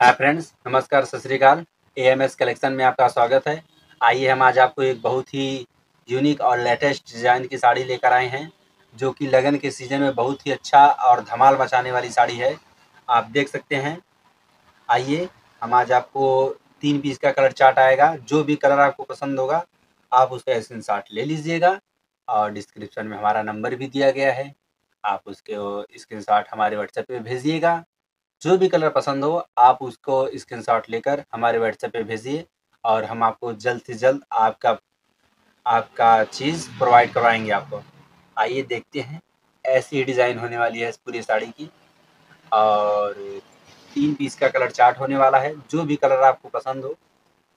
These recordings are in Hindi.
हाय फ्रेंड्स, नमस्कार, सत श्रीकाल एस कलेक्शन में आपका स्वागत है। आइए हम आज आपको एक बहुत ही यूनिक और लेटेस्ट डिज़ाइन की साड़ी लेकर आए हैं, जो कि लगन के सीज़न में बहुत ही अच्छा और धमाल मचाने वाली साड़ी है। आप देख सकते हैं। आइए हम आज आपको तीन पीस का कलर चार्ट आएगा। जो भी कलर आपको पसंद होगा, आप उसका स्क्रीन ले लीजिएगा और डिस्क्रिप्शन में हमारा नंबर भी दिया गया है। आप उसके स्क्रीन हमारे व्हाट्सएप पे भेजिएगा। जो भी कलर पसंद हो, आप उसको स्क्रीनशॉट लेकर हमारे व्हाट्सएप पे भेजिए और हम आपको जल्द से जल्द आपका आपका चीज़ प्रोवाइड करवाएँगे आपको। आइए देखते हैं, ऐसी डिज़ाइन होने वाली है इस पूरी साड़ी की और तीन पीस का कलर चार्ट होने वाला है। जो भी कलर आपको पसंद हो,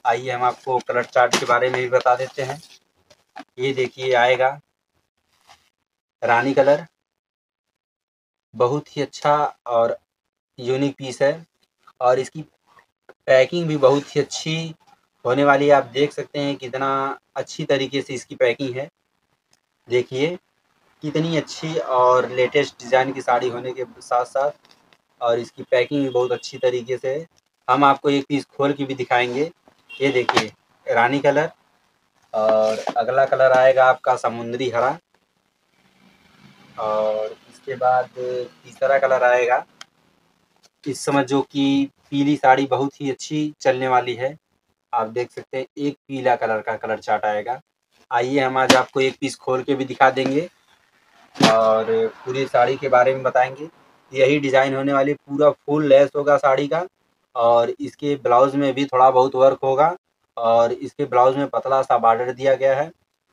आइए हम आपको कलर चार्ट के बारे में भी बता देते हैं। ये देखिए, आएगा रानी कलर बहुत ही अच्छा और यूनिक पीस है और इसकी पैकिंग भी बहुत ही अच्छी होने वाली है। आप देख सकते हैं कितना अच्छी तरीके से इसकी पैकिंग है। देखिए, कितनी अच्छी और लेटेस्ट डिज़ाइन की साड़ी होने के साथ साथ और इसकी पैकिंग भी बहुत अच्छी तरीके से है। हम आपको एक पीस खोल के भी दिखाएँगे। ये देखिए, रानी कलर और अगला कलर आएगा आपका समुद्री हरा और इसके बाद तीसरा कलर आएगा इस समय जो कि पीली साड़ी बहुत ही अच्छी चलने वाली है। आप देख सकते हैं, एक पीला कलर का कलर चार्ट आएगा। आइए हम आज आपको एक पीस खोल के भी दिखा देंगे और पूरी साड़ी के बारे में बताएँगे। यही डिज़ाइन होने वाली, पूरा फुल लेस होगा साड़ी का और इसके ब्लाउज़ में भी थोड़ा बहुत वर्क होगा और इसके ब्लाउज़ में पतला सा बार्डर दिया गया है।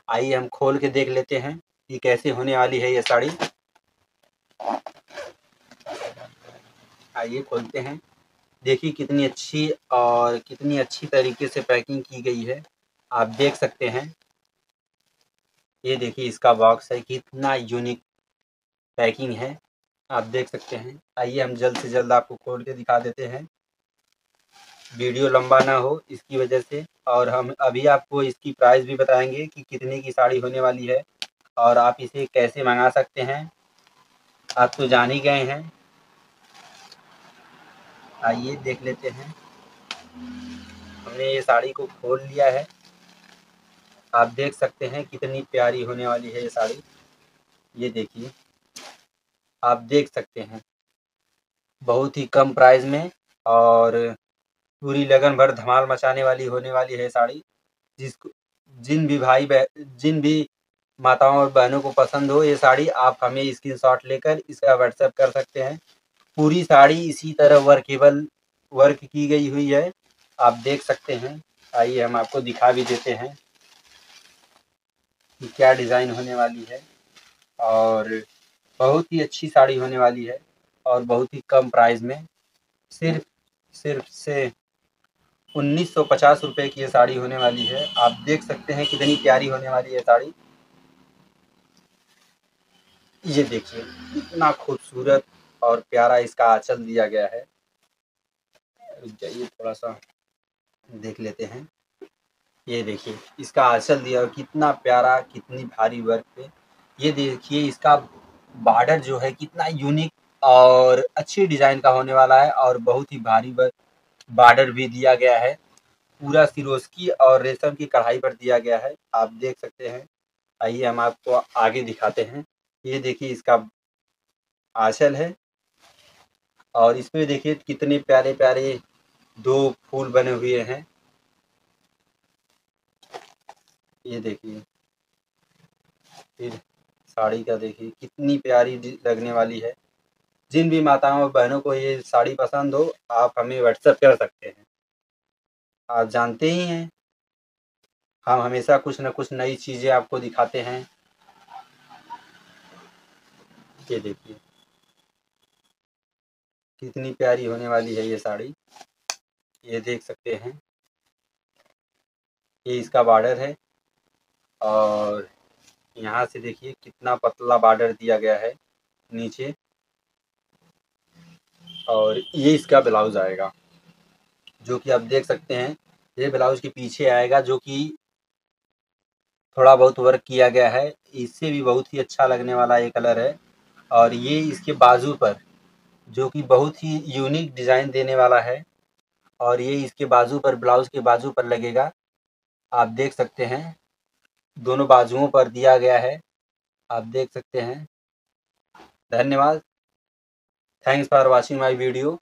आइए हम खोल के देख लेते हैं कि कैसे होने वाली है ये साड़ी। आइए खोलते हैं। देखिए कितनी अच्छी और कितनी अच्छी तरीके से पैकिंग की गई है। आप देख सकते हैं। ये देखिए इसका बॉक्स है, कितना यूनिक पैकिंग है। आप देख सकते हैं। आइए हम जल्द से जल्द आपको खोल के दिखा देते हैं। वीडियो लंबा ना हो इसकी वजह से और हम अभी आपको इसकी प्राइस भी बताएँगे कि कितने की साड़ी होने वाली है और आप इसे कैसे मंगा सकते हैं। आप तो जान ही गए हैं। आइए देख लेते हैं। हमने ये साड़ी को खोल लिया है। आप देख सकते हैं कितनी प्यारी होने वाली है ये साड़ी। ये देखिए, आप देख सकते हैं। बहुत ही कम प्राइस में और पूरी लगन भर धमाल मचाने वाली होने वाली है साड़ी। जिसको, जिन भी भाई जिन भी माताओं और बहनों को पसंद हो ये साड़ी, आप हमें स्क्रीनशॉट लेकर इसका व्हाट्सएप कर सकते हैं। पूरी साड़ी इसी तरह वर्केबल वर्क की गई हुई है। आप देख सकते हैं। आइए हम आपको दिखा भी देते हैं कि क्या डिज़ाइन होने वाली है। और बहुत ही अच्छी साड़ी होने वाली है और बहुत ही कम प्राइस में। सिर्फ़ सिर्फ़ से उन्नीस सौ पचास रुपये की ये साड़ी होने वाली है। आप देख सकते हैं कितनी प्यारी होने वाली है साड़ी। ये देखिए इतना खूबसूरत और प्यारा इसका आंचल दिया गया है। जाइए थोड़ा सा देख लेते हैं। ये देखिए, इसका आंचल दिया और कितना प्यारा, कितनी भारी वर्क पे। ये देखिए, इसका बॉर्डर जो है, कितना यूनिक और अच्छी डिज़ाइन का होने वाला है और बहुत ही भारी वर्क बॉर्डर भी दिया गया है। पूरा सिरोस्की और रेशम की कढ़ाई पर दिया गया है। आप देख सकते हैं। आइए, हम आपको आगे दिखाते हैं। ये देखिए, इसका आंचल है। और इसमें देखिए कितने प्यारे प्यारे दो फूल बने हुए हैं। ये देखिए। फिर साड़ी का देखिए, कितनी प्यारी लगने वाली है। जिन भी माताओं और बहनों को ये साड़ी पसंद हो, आप हमें व्हाट्सएप कर सकते हैं। आप जानते ही हैं। हम हमेशा कुछ न कुछ नई चीज़ें आपको दिखाते हैं। ये देखिए। कितनी प्यारी होने वाली है ये साड़ी। ये देख सकते हैं। ये इसका बॉर्डर है और यहाँ से देखिए कितना पतला बॉर्डर दिया गया है नीचे। और ये इसका ब्लाउज आएगा, जो कि आप देख सकते हैं। ये ब्लाउज के पीछे आएगा, जो कि थोड़ा बहुत वर्क किया गया है। इससे भी बहुत ही अच्छा लगने वाला ये कलर है। और ये इसके बाजू पर जो कि बहुत ही यूनिक डिज़ाइन देने वाला है। और ये इसके बाजू पर ब्लाउज के बाजू पर लगेगा। आप देख सकते हैं, दोनों बाजुओं पर दिया गया है। आप देख सकते हैं। धन्यवाद। Thanks for watching my video